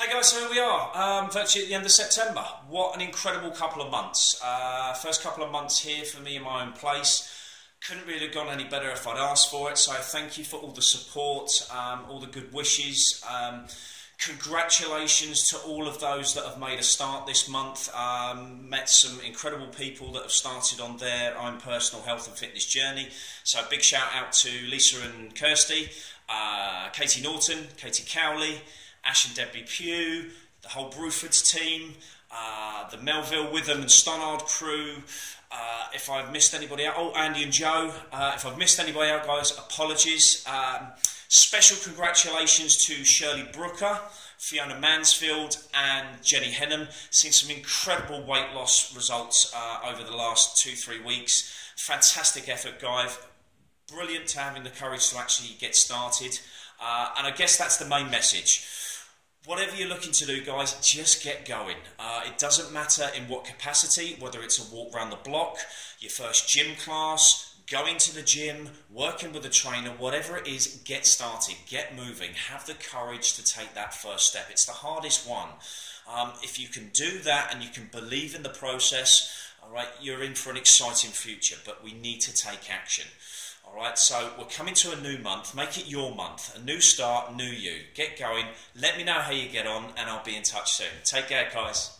Hey guys, so here we are, um, virtually at the end of September. What an incredible couple of months. Uh, first couple of months here for me in my own place. Couldn't really have gone any better if I'd asked for it, so thank you for all the support, um, all the good wishes. Um, congratulations to all of those that have made a start this month. Um, met some incredible people that have started on their own personal health and fitness journey. So, big shout out to Lisa and Kirsty, uh, Katie Norton, Katie Cowley. Ash and Debbie Pugh, the whole Bruford's team, uh, the Melville Witham and Stonard crew. Uh, if I've missed anybody out, oh, Andy and Joe, uh, if I've missed anybody out, guys, apologies. Um, special congratulations to Shirley Brooker, Fiona Mansfield, and Jenny Henham. Seen some incredible weight loss results uh, over the last two, three weeks. Fantastic effort, guys. Brilliant to having the courage to actually get started. Uh, and I guess that's the main message whatever you're looking to do, guys, just get going. Uh, it doesn't matter in what capacity, whether it's a walk around the block, your first gym class, going to the gym, working with a trainer, whatever it is, get started, get moving, have the courage to take that first step. It's the hardest one. Um, if you can do that and you can believe in the process, all right, you're in for an exciting future, but we need to take action. All right, so we're coming to a new month. Make it your month. A new start, new you. Get going. Let me know how you get on, and I'll be in touch soon. Take care, guys.